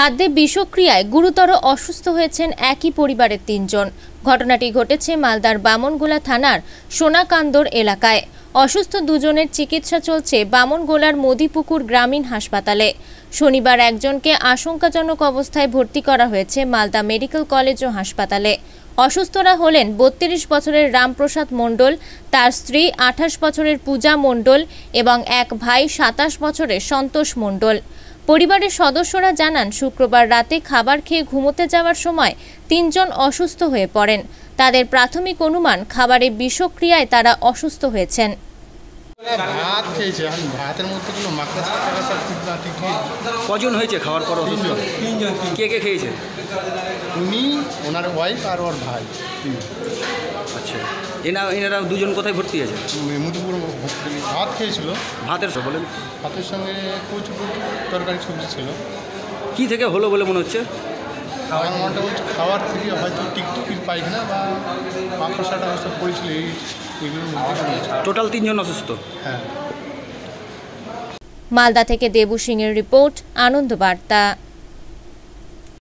খাদ্যে বিষক্রিয়ায় গুরুতর অসুস্থ হয়েছেন একই পরিবারের তিনজন। ঘটনাটি ঘটেছে মালদার বামনগোলা থানার সোনাকান্দর এলাকায়। অসুস্থ দুজনের চিকিৎসা চলছে বামনগোলার মদিপুকুর গ্রামীণ হাসপাতালে। শনিবার একজনকে আশঙ্কাজনক অবস্থায় ভর্তি করা হয়েছে মালদা মেডিকেল কলেজ ও হাসপাতালে। অসুস্থরা হলেন বত্রিশ বছরের রামপ্রসাদ মণ্ডল, তার স্ত্রী আঠাশ বছরের পূজা মণ্ডল এবং এক ভাই সাতাশ বছরের সন্তোষ মণ্ডল। পরিবারের সদস্যরা জানান শুক্রবার রাতে খাবার খেয়ে ঘুমোতে যাওয়ার সময় তিনজন অসুস্থ হয়ে পড়েন। তাদের প্রাথমিক অনুমান খাবারে বিষক্রিয়ায় তারা অসুস্থ হয়েছেন। ভাত খেয়েছে এখন ভাতের মধ্যে কোনো মাকড়া টাকা সব ঠিক না ঠিক কজন হয়েছে খাওয়ার পর অসুস্থ? তিনজন। কে কে খেয়েছে? উনি ওনার ওয়াইফ আর ওর ভাই। আচ্ছা এনা এনারা দুজন কোথায় ভর্তি আছে মুদিপুর ভাত খেয়েছিল। ভাতের বলেন। ভাতের সঙ্গে কচু কচু তরকারি সবজি ছিল। কি থেকে হলো বলে মনে হচ্ছে? আমার মনটা বলছে খাওয়ার থেকে হয়তো টিকটিকির পায়খানা বা পড়েছিল হচ্ছে। টোটাল তিনজন অসুস্থ? হ্যাঁ। মালদা থেকে দেবু সিংয়ের রিপোর্ট আনন্দ বার্তা।